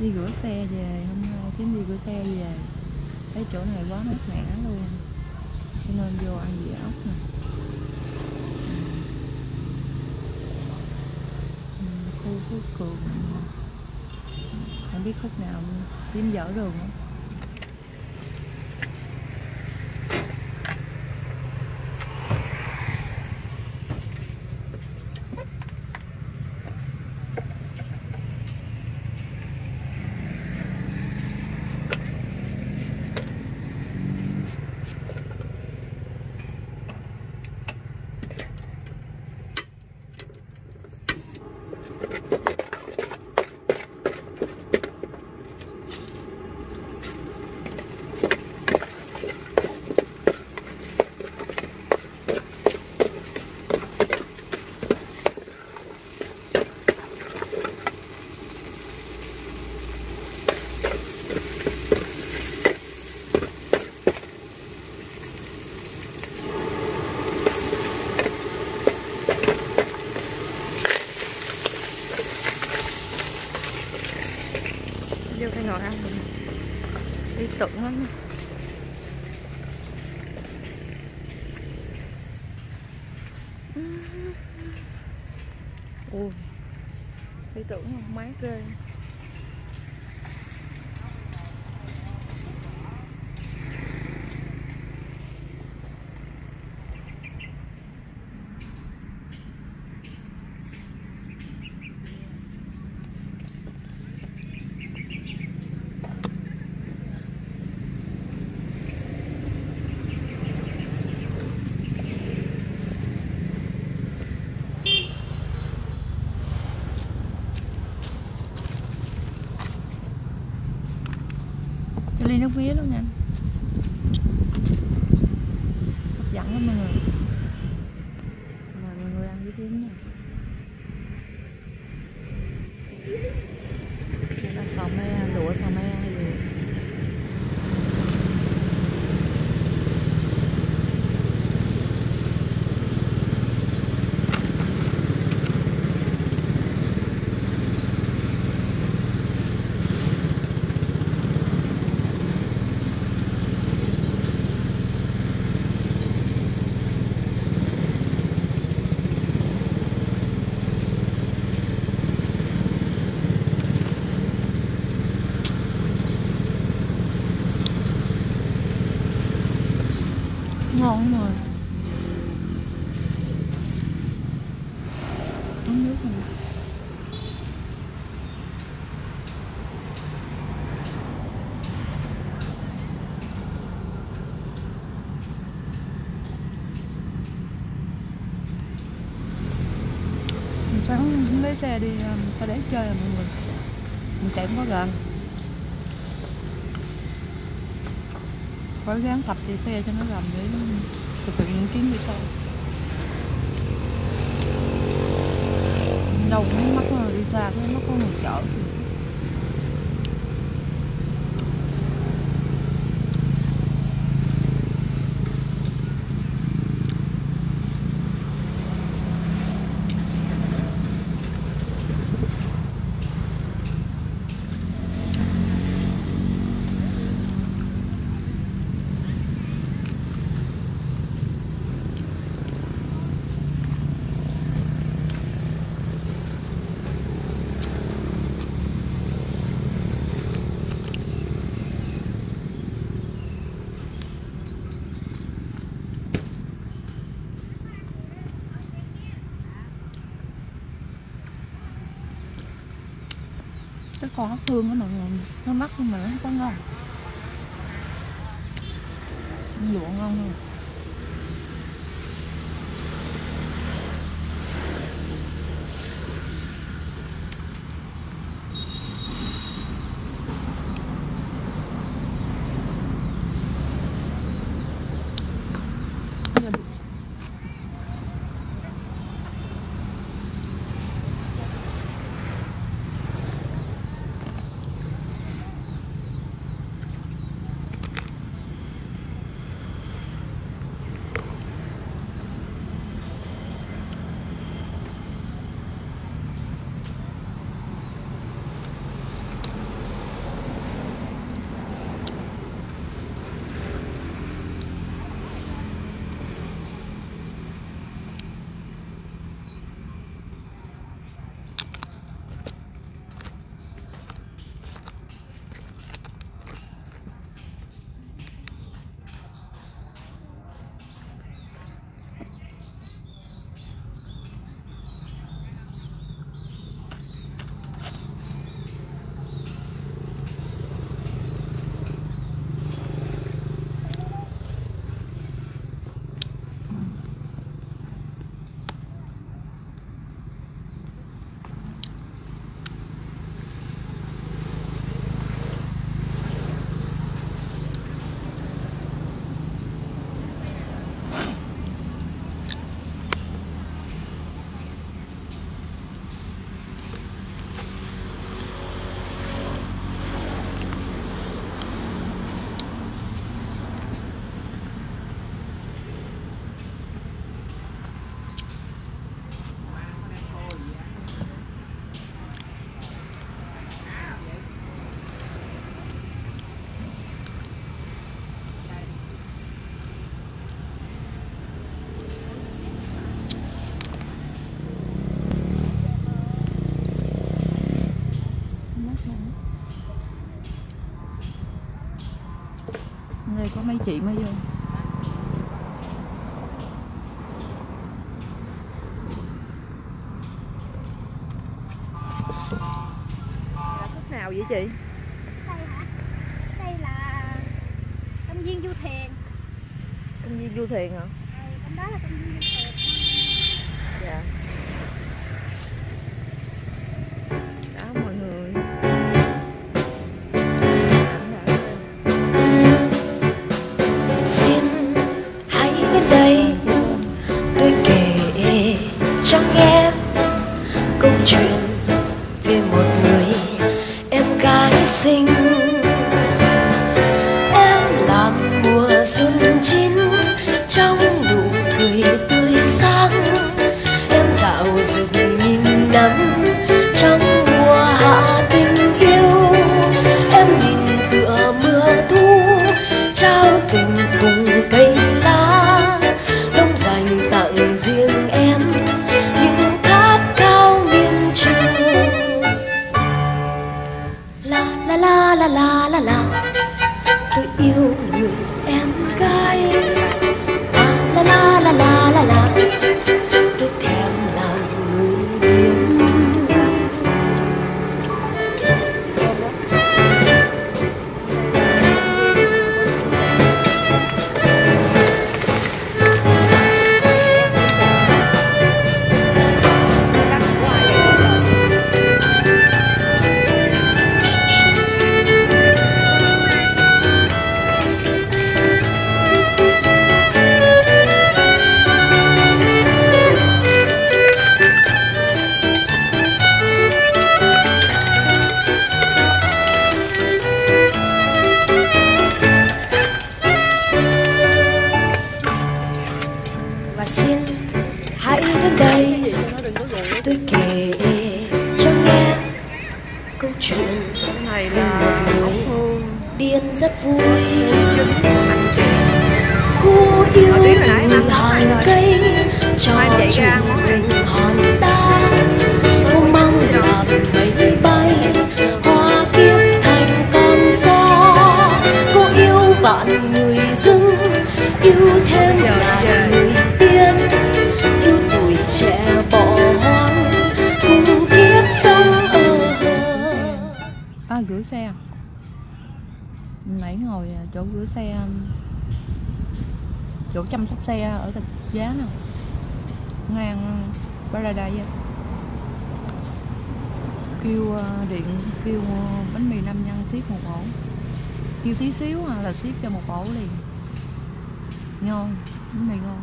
đi rửa xe về, hôm nay kiếm đi rửa xe về. Thấy chỗ này quá mát mẻ luôn. Cho nên vô ăn dĩa ốc nè. Ừ, khu phú cường. Không biết khúc nào kiếm dở đường không vô cái nồi ăn mình tượng lắm ui lý tưởng không mát ghê cho nước mía luôn nha. Anh hấp dẫn lắm mọi người. Mời mọi người ăn với tím nha. Đây là sò me, lụa sò me hay gì ngon lắm rồi uống nước này Mình sáng không lấy xe đi um, ta để chơi à mọi người? Mình chạy không có gần. Phải gắng tập chạy xe cho nó gần để thực hiện những chuyến đi sau. Đâu cũng mắc ờ, đi xa cũng mắc có người chở. Cái con hấp hương đó mọi người nó mắc nhưng mà nó không có ngon. Ăn ngon luôn chị mới vô. Là khúc nào vậy chị? Đây hả? Đây là công viên du thuyền. Công viên du thuyền hả? Ừ, đó là công viên du thuyền cái gái xinh. Em làm mùa xuân chín, trong nụ cười tươi sáng. Em dạo rừng nghìn năm, trong mùa hạ tình yêu. Em nhìn tựa mưa thu, trao từ điên rất vui. Cô yêu từng hàng cây trò chuyện hòn đá cô mong làm mây bay hoa kiếp thành con gió. Cô yêu vạn người dưng yêu thêm ngàn người điên yêu tuổi trẻ bỏ hoang cùng kiếp sống ở à gửi xe nãy ngồi à, chỗ rửa xe à, chỗ chăm sóc xe à, ở thịt giá nè. Ngang Paradise. Kêu điện, kêu bánh mì năm nhân ship một ổ. Kêu tí xíu là ship cho một ổ liền. Ngon, bánh mì ngon.